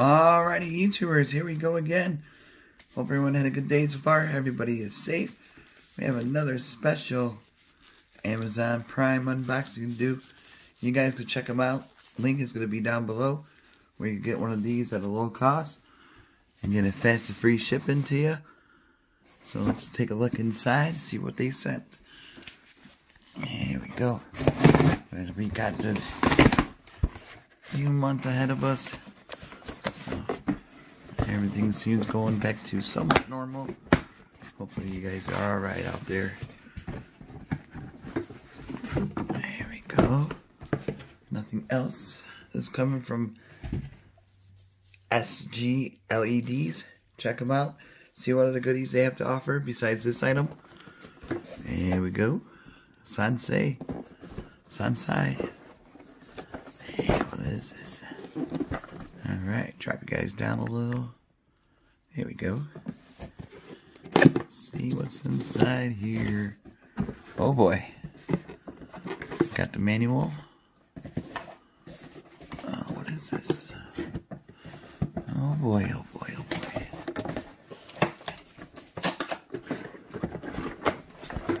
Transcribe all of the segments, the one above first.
Alrighty, YouTubers, here we go again. Hope everyone had a good day so far. Everybody is safe. We have another special Amazon Prime unboxing to do. You guys can check them out. Link is going to be down below where you get one of these at a low cost and get it fast and free shipping to you. So let's take a look inside, see what they sent. Here we go. We got the few months ahead of us. Everything seems going back to somewhat normal. Hopefully you guys are alright out there. There we go. Nothing else is coming from SG LEDs. Check them out. See what other goodies they have to offer besides this item. There we go. Sansei. Sansai. Hey, what is this? Alright, drop you guys down a little. Here we go. Let's see what's inside here. Oh boy. Got the manual. Oh, what is this? Oh boy, oh boy, oh boy.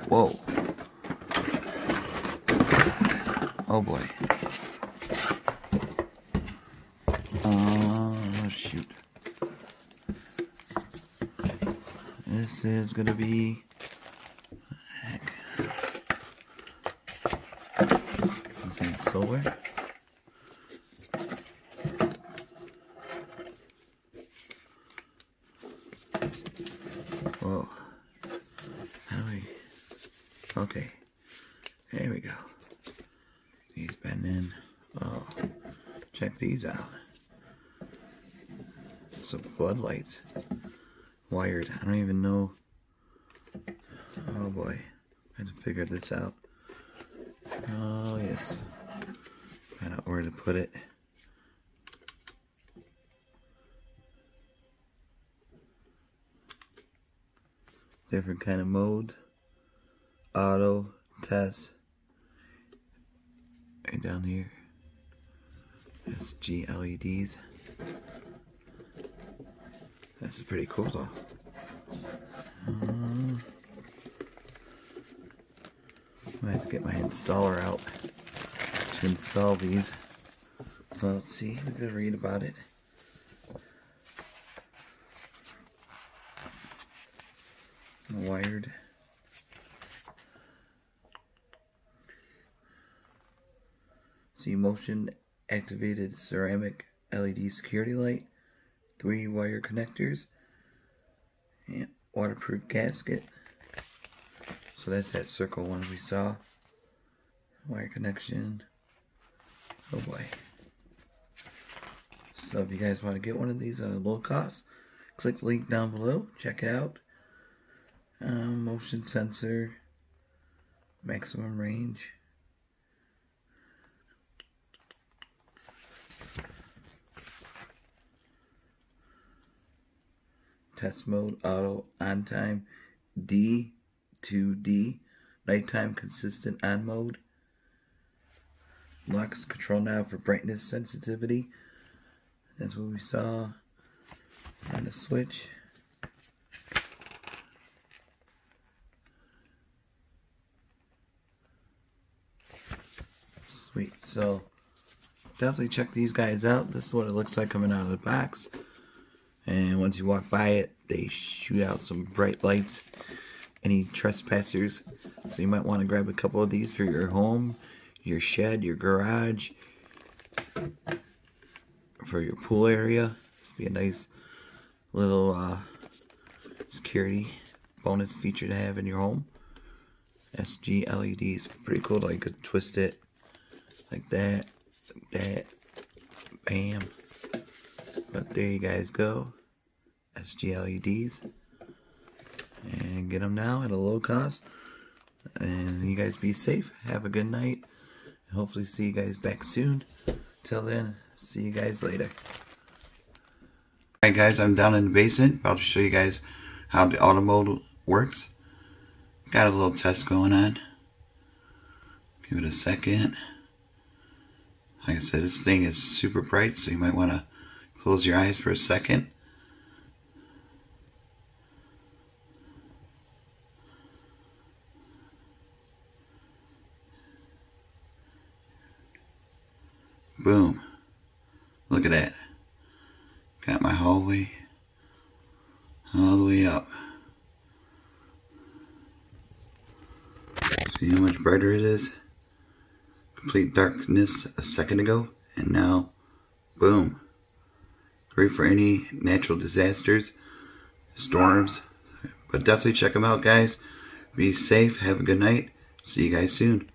Whoa. Oh boy. Oh, shoot. This is gonna be. Heck. This ain't solar. Whoa. How do we. Okay. There we go. These bend in. Oh. Check these out. Some floodlights. Wired. I don't even know. Oh boy. I had to figure this out. Oh yes. Find out where to put it. Different kind of mode. Auto, test. Right down here. SG LEDs. This is pretty cool though. Um, I have to get my installer out to install these. Let's see. We could read about it. Wired. See motion activated ceramic LED security light, three wire connectors, and waterproof gasket. So that's that circle one we saw. Wire connection. Oh boy. So if you guys want to get one of these at a low cost, click the link down below. Check it out. Um, motion sensor, maximum range. Test mode, auto, on time, D to D, nighttime consistent on mode, lux control knob for brightness sensitivity. That's what we saw on the switch. Sweet, so definitely check these guys out. This is what it looks like coming out of the box. And once you walk by it, they shoot out some bright lights. Any trespassers. So you might want to grab a couple of these for your home, your shed, your garage, for your pool area. This be a nice little uh, security bonus feature to have in your home. SG LEDs, pretty cool. Like you could twist it like that, like that, bam. But there you guys go. SG LEDs. And get them now at a low cost. And you guys be safe. Have a good night. Hopefully see you guys back soon. Till then, see you guys later. Alright guys, I'm down in the basement. About to show you guys how the auto mode works. Got a little test going on. Give it a second. Like I said, this thing is super bright, so you might want to Close your eyes for a second. Boom. Look at that. Got my hallway all the way up. See how much brighter it is? Complete darkness a second ago, and now, boom. Great for any natural disasters, storms, but definitely check them out, guys. Be safe. Have a good night. See you guys soon.